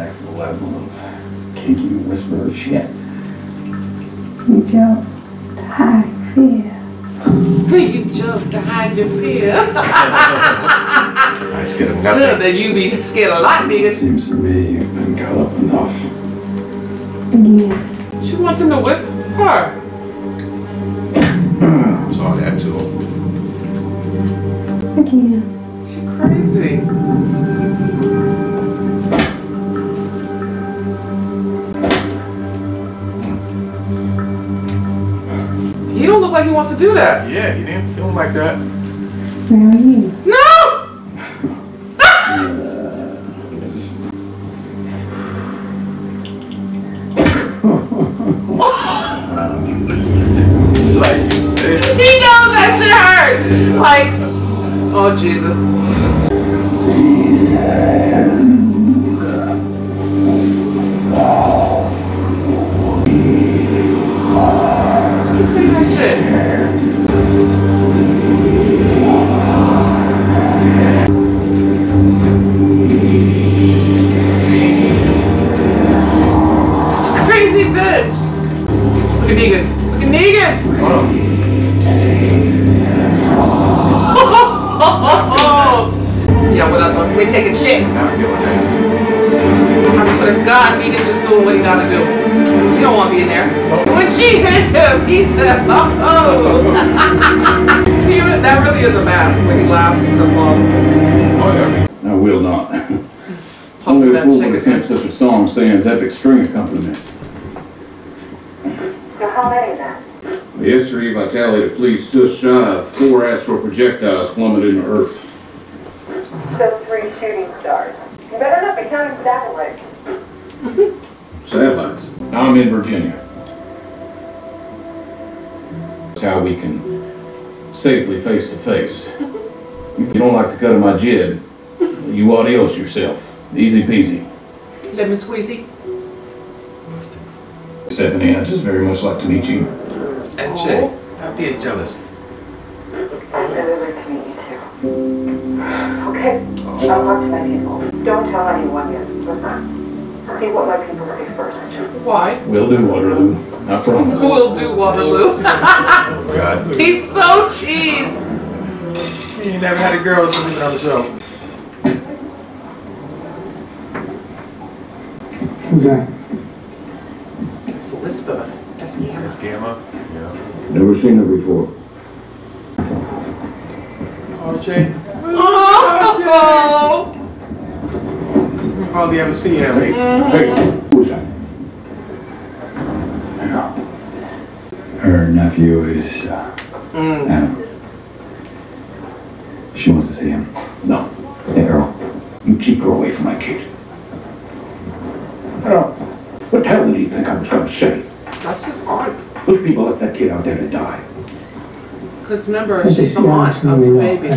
next level of kinky whisperer shit. You jump to hide fear. You jump to hide your fear. I scared of nothing. then you be scared a lot, nigga. Seems to me you've been cut up enough. Again. She wants him to whip her. Saw that too. Again. She crazy. He don't look like he wants to do that. Yeah, he didn't feel like that. Where are? No! Like, He knows that shit hurt. Like, oh Jesus. Negan. Look at Negan! Hold on. yeah, what up? We taking shit. That. I swear to God, Negan's just doing what he gotta do. You don't want to be in there. When she hit him, he said, oh. he, re- that really is a mask when he laughs the ball. Oh yeah. I will not. Only to a fool would attempt such a song sans epic string accompaniment. So how many then? The S3 vitality to fleet just shy of four astral projectiles plummeted into Earth. So three shooting stars. You better not be counting satellites. Satellites. I'm in Virginia. That's how we can safely face to face. You don't like the cut of my jib, you what else yourself. Easy peasy. Lemon squeezy. Stephanie, I'd just very much like to meet you. And Jay, stop being jealous. I'm delivered to meet you too. Okay, I'll talk to my people. Don't tell anyone yet. Uh, See what my people say first. Why? We'll do Waterloo, I promise. We'll do Waterloo. Oh God. He's so cheese. You never had a girl until you've on the show. Who's that? It's a whisper. That's Emma. It's Gamma. Yeah. Never seen her before. Oh Jay. Oh! Hardly ever see him. Hey, who's that? Her nephew is, uh, Mm. Adam. She wants to see him. No. Hey, Earl, you keep her away from my kid. Earl, what the hell did you think I was going to say? That's his aunt. Those people left that kid out there to die. Because remember, she's the aunt of the baby.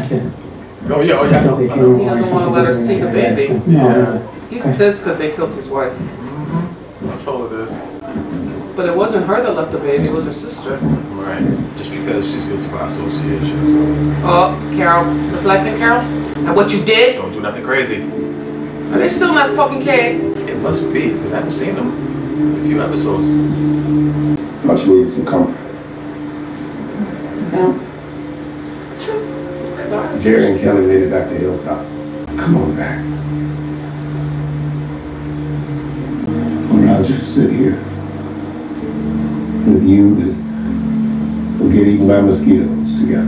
Oh yeah, oh yeah. I know, I. He doesn't want to let her see the baby. Yeah. He's pissed because they killed his wife. Mm-hmm. That's all it is. But it wasn't her that left the baby, it was her sister. Right. Just because she's guilty by association. Oh, Carol. Reflecting, Carol? And what you did? Don't do nothing crazy. Are they still not fucking kid? It must be, because I haven't seen them in a few episodes. Thought she needed some comfort. Jerry and Kelly made it back to Hilltop. Come on back. Or I'll just sit here with you and we'll get eaten by mosquitoes together.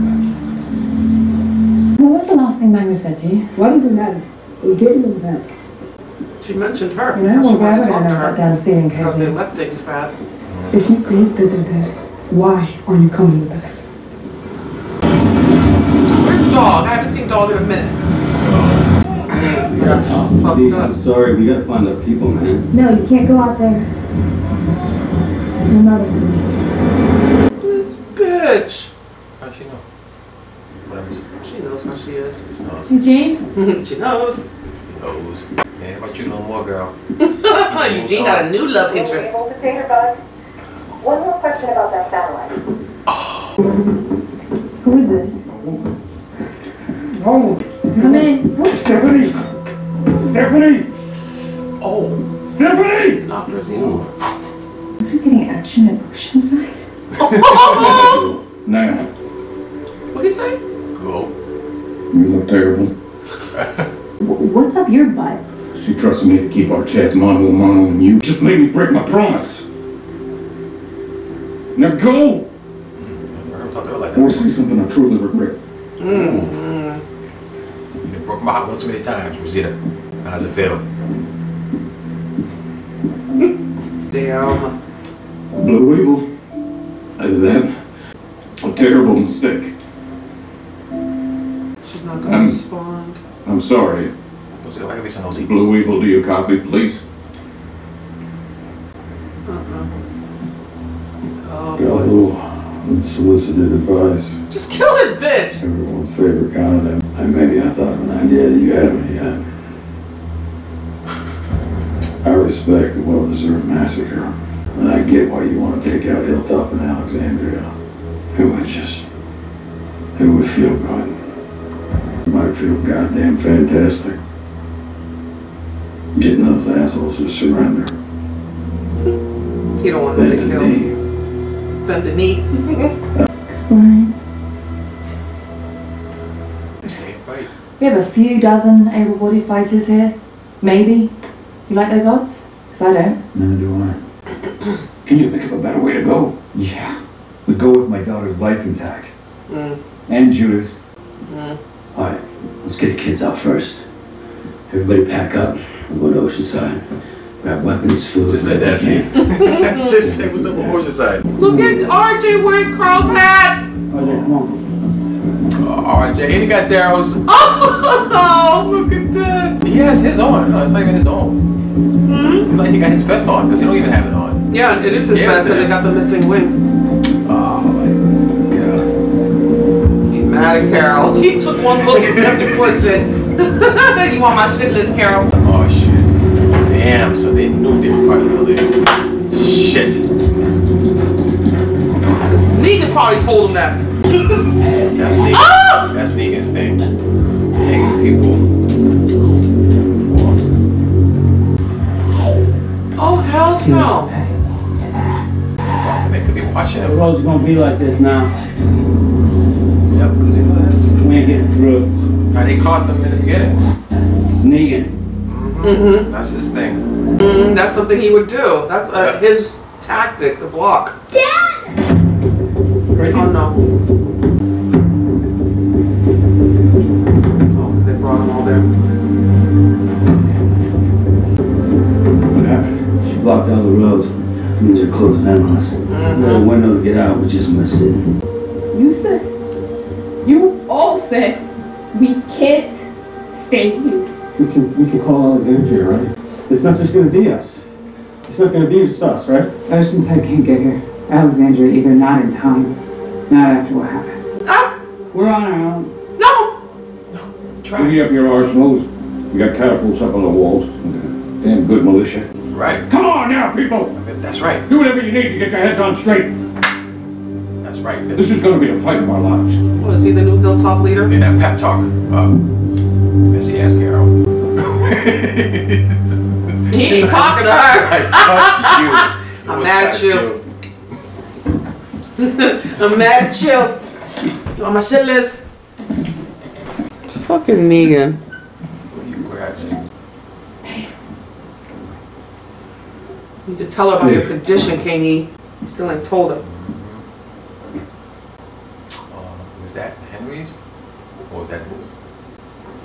What was the last thing Magna said to you? What does it matter? We're getting them back. She mentioned her. You know, How well, she why would I talk to know that damn ceiling Because they left things bad. If you think that they're dead, why are you coming with us? Where's Dog? I haven't seen Dog in a minute. That's fucked up. I'm sorry, we gotta find other people, man. No, you can't go out there. Your mother's coming. This bitch. How'd she know? Whatever she She knows how she is. knows. Eugene? she knows. Knows. Man, about you no more, girl. Eugene got a new love Will we be interest. able to her, bud? One more question about that satellite. Who is this? Oh, Come in. Stephanie! Stephanie! Oh, Stephanie! Dr. Zeno. Are you getting action at Oceanside? Now, What'd you say? Go. you look terrible. What's up your butt? She trusted me to keep our chats mano a mano, and you just made me break my promise. Now go, Never talked to her like or that. say something I truly regret. Mm-hmm. You broke my heart one too many times, Rosita. How's it feel? Damn. Blue Evil. Either that, a terrible mistake. She's not gonna Um, respond. I'm sorry. Rosita, why you be so? Blue Evil, do you copy, please? Uh-uh. Oh, Got a little unsolicited advice. just kill this bitch. Everyone's favorite kind of And maybe I thought of an idea that you haven't yet. I respect the well-deserved massacre. And I get why you want to take out Hilltop and Alexandria. It would just... It would feel good. It might feel goddamn fantastic. Getting those assholes to surrender. You don't want her Bend to kill. knee. Bend the knee. Explain. This ain't right. We have a few dozen able-bodied fighters here. Maybe. You like those odds? Because I don't. Neither do I. Can you think of a better way to go? Yeah. We go with my daughter's life intact. Mm. And Judith. Mm. Alright, let's get the kids out first. Everybody pack up. We'll go to Oceanside. Grab weapons, food. Just said that, see? whatever we can. Just say what's up with Oceanside. Look at RJ wearing Carl's hat. RJ, come on. RJ, and he got Daryl's. Oh, look at that. He has his on. No, it's not even his own. Hmm? Like he got his best on because he don't even have it on. Yeah, it is his Yeah, best because it got the missing wing. Oh my god. He mad at Carol. He took one look and kept it pushing. you want my shit list, Carol? Oh shit. Damn, so they knew they were probably gonna leave. Shit. Negan probably told him that. That's Negan. Ah! That's Negan's thing. Hanging people. Oh, hell no. Fuck, they could be watching The him. road's gonna be like this now. Yep, because they know that's. We ain't getting through. How they caught them in the beginning. It's Negan. Mm-hmm. That's his thing. Mm, that's something he would do. That's uh, Yeah. his tactic to block. Dad! Oh no. Brought him all there. What happened? She blocked all the roads. Means they're closing in on us. We had a Mm-hmm. window to get out, we just missed it. You said. You all said we can't stay here. We can, we can call Alexandria, right? It's not just gonna be us. It's not gonna be just us, right? Oceanside can't get here. Alexandria either not in time, not after what happened. Ah! We're on our own. No! Try. We up your arsenals. We got catapults up on the walls. Damn good militia. Right. Come on now, people! That's right. Do whatever you need to get your heads on straight. That's right. This is gonna be the fight of our lives. What is he, the new hilltop leader? In that pep talk. Uh, Missy ass Carol. He ain't talking to her. Like, fuck you. I'm mad at you. I'm mad at you. You on my shit list. Fucking Negan. You grabbed it. You need to tell her about your condition, Kingy. You still ain't told her. Um, was that Henry's? Or was that his?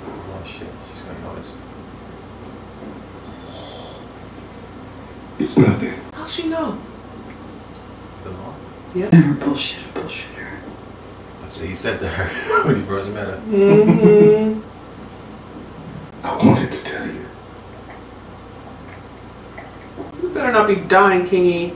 Oh shit, she's gonna know this. It's nothing. How'd she know? Is it long? Never bullshit, bullshit her. That's what he said to her when he first met her. Mm-hmm. I wanted to tell you. You better not be dying, Kingy.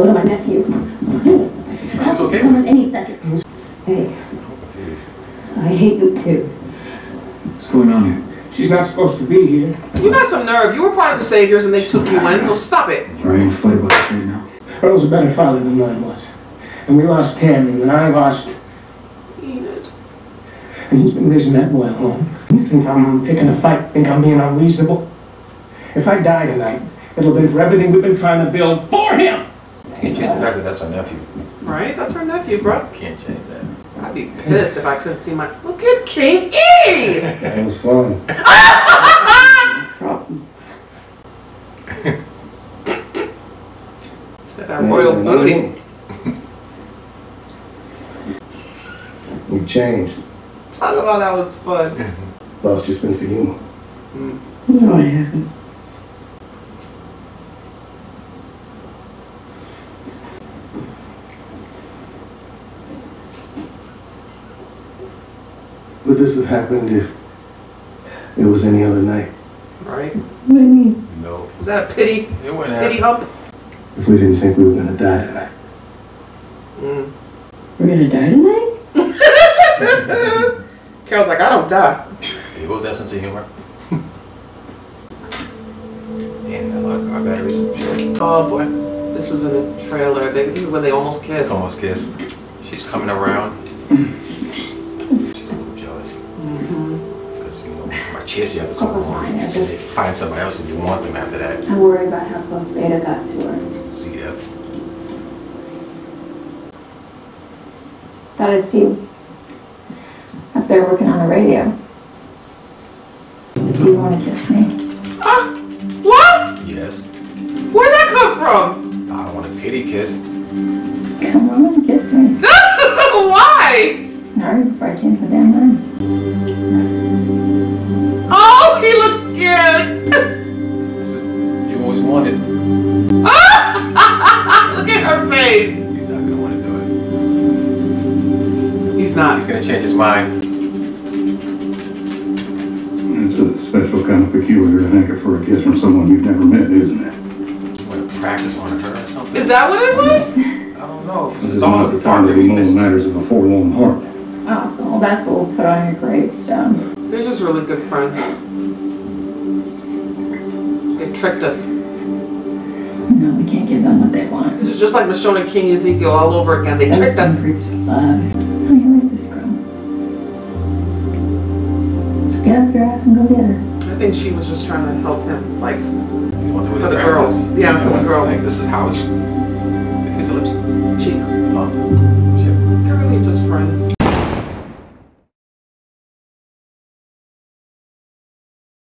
Going to hello to my nephew. Please. I'll be okay. coming any second. Hey, I hate you too. What's going on here? She's not supposed to be here. You got some nerve. You were part of the Saviors and they took you in, so stop it. All right, fight about this right now. Earl's a better father than mine was. And we lost him, and then I lost, Enid. and he's been raising that boy alone. You think I'm picking a fight? Think I'm being unreasonable? If I die tonight, it'll have been for everything we've been trying to build for him. Can't change the fact that that's our nephew. Right? That's her nephew, bro. Can't change that. I'd be pissed if I couldn't see my. Look at King E! That was fun. Got that royal Man, booty. You changed. Talk about oh, that was fun. Lost your sense of humor. Mm. No, I haven't. Would this have happened if it was any other night? Right? What do you mean? No. Was that a pity? It wouldn't Pity happen. hump? If we didn't think we were gonna die tonight? Mm. We're gonna die tonight? Carol's like, I don't die. It was that sense of humor. Damn, a lot of car batteries. Oh boy. This was in the trailer. They, this is when they almost kissed. Almost kiss. She's coming around. My chase you have to sort of fine, I They find somebody else and you want them after that. I worry about how close Beta got to her. See that? Thought it's you. Up there working on the radio. Do you want to kiss me? Ah! What? Yes. Where'd that come from? I don't want a pity kiss. Come on, kiss me. No, Why? Hurry before I change my damn mind. Oh, he looks scared. This is, you always wanted. Look at her face. He's not gonna want to do it. He's not. He's gonna change his mind. Hmm. It's a special kind of peculiar to hanker for a kiss from someone you've never met, isn't it? Want to practice on her or something? Is that what it was? I don't know. This the is thoughts not the are time part to of be weakness. knowing matters of a forlorn heart. Awesome. Well, that's what we'll put on your gravestone. They're just really good friends. They tricked us. No, we can't give them what they want. This is just like Michonne and King Ezekiel all over again. They Those tricked us. concretes for love. How you like this girl? So get up your ass and go get her. I think she was just trying to help him, like You want to do it For with the girls. Yeah, You for the know, girl. Like, this is how it's